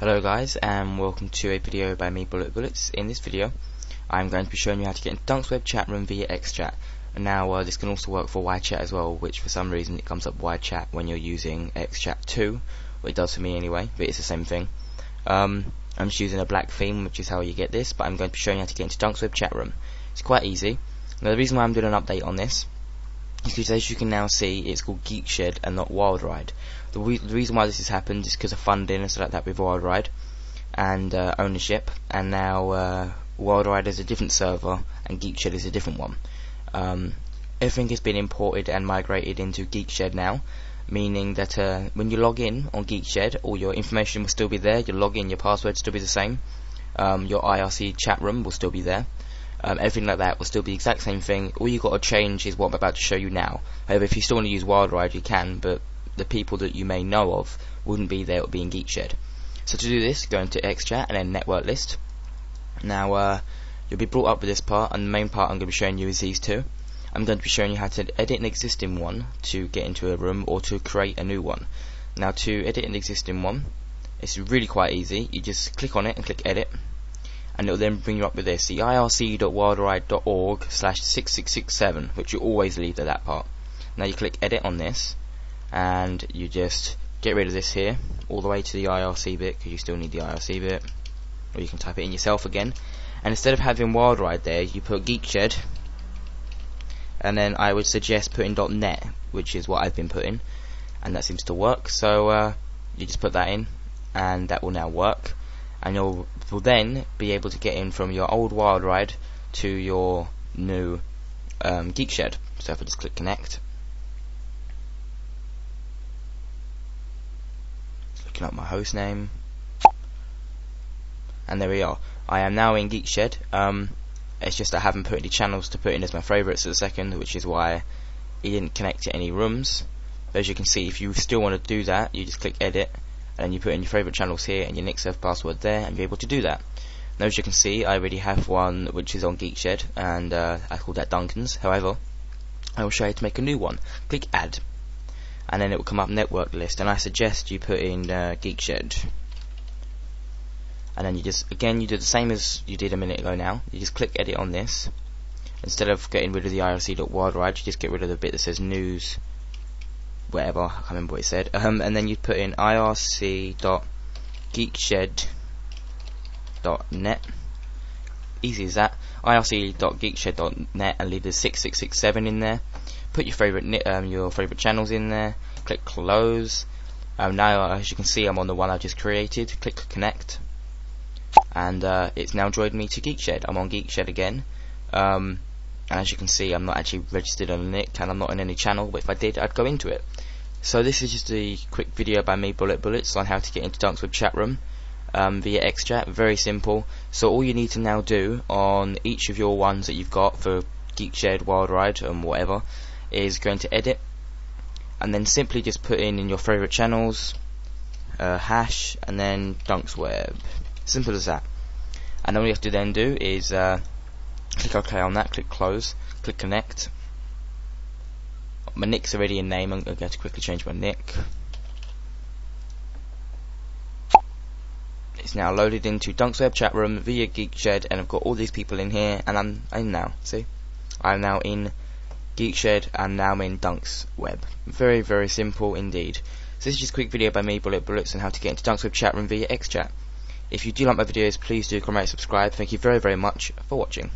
Hello guys and welcome to a video by me Bullet Bullets. In this video I'm going to be showing you how to get into Duncsweb chat room via XChat. And now uh, this can also work for YChat as well which for some reason it comes up YChat when you're using XChat 2. Well it does for me anyway but it's the same thing. Um, I'm just using a black theme which is how you get this but I'm going to be showing you how to get into Duncsweb chat room. It's quite easy. Now the reason why I'm doing an update on this because as you can now see it's called GeekShed and not WyldRyde. The, re the reason why this has happened is because of funding and stuff like that with WyldRyde and uh, ownership and now uh, WyldRyde is a different server and GeekShed is a different one. Um, everything has been imported and migrated into GeekShed now meaning that uh, when you log in on GeekShed all your information will still be there, your login, your password will still be the same, um, your IRC chat room will still be there um, everything like that will still be the exact same thing. All you've got to change is what I'm about to show you now. However, if you still want to use WyldRyde, you can, but the people that you may know of wouldn't be there, it would be in GeekShed. So to do this, go into XChat and then Network List. Now, uh, you'll be brought up with this part, and the main part I'm going to be showing you is these two. I'm going to be showing you how to edit an existing one to get into a room or to create a new one. Now, to edit an existing one, it's really quite easy. You just click on it and click Edit and it will then bring you up with this, the irc.wyldryde.org slash 6667, which you always leave to that part. Now you click edit on this, and you just get rid of this here, all the way to the IRC bit, because you still need the IRC bit, or you can type it in yourself again. And instead of having WyldRyde there, you put GeekShed, and then I would suggest putting .net, which is what I've been putting, and that seems to work, so uh, you just put that in, and that will now work and you'll will then be able to get in from your old WyldRyde to your new um, GeekShed. So if I just click connect, looking up my host name, and there we are. I am now in GeekShed. Um, it's just I haven't put any channels to put in as my favourites at the second, which is why it didn't connect to any rooms. But as you can see, if you still want to do that, you just click edit and you put in your favorite channels here and your NickServ password there and you're able to do that. Now as you can see I already have one which is on GeekShed and uh, I call that Duncan's. However I will show you to make a new one. Click add. And then it will come up network list. And I suggest you put in uh, GeekShed. And then you just again you do the same as you did a minute ago now. You just click edit on this. Instead of getting rid of the irc.wyldryde you just get rid of the bit that says news whatever, I can't remember what it said. Um, and then you'd put in irc.geekshed.net. Easy as that. irc.geekshed.net and leave the 6667 in there. Put your favorite um, your favorite channels in there. Click close. Um, now, as you can see, I'm on the one I just created. Click connect, and uh, it's now joined me to GeekShed. I'm on GeekShed again. Um, and as you can see I'm not actually registered on nick and I'm not in any channel but if I did I'd go into it. So this is just a quick video by me Bullet Bullets on how to get into Duncsweb chat room um, via XChat. Very simple. So all you need to now do on each of your ones that you've got for GeekShed, WyldRyde and whatever is going to edit and then simply just put in in your favorite channels uh, hash and then Duncsweb. Simple as that. And all you have to then do is uh, click OK on that, click close, click connect. My nick's already in name, I'm going to quickly change my nick. It's now loaded into Duncsweb chat room via GeekShed and I've got all these people in here and I'm in now, see? I'm now in GeekShed and now I'm in Dunk's web. Very, very simple indeed. So this is just a quick video by me, Bullet Bullets, on how to get into Duncsweb chat room via XChat. If you do like my videos, please do comment, and subscribe. Thank you very, very much for watching.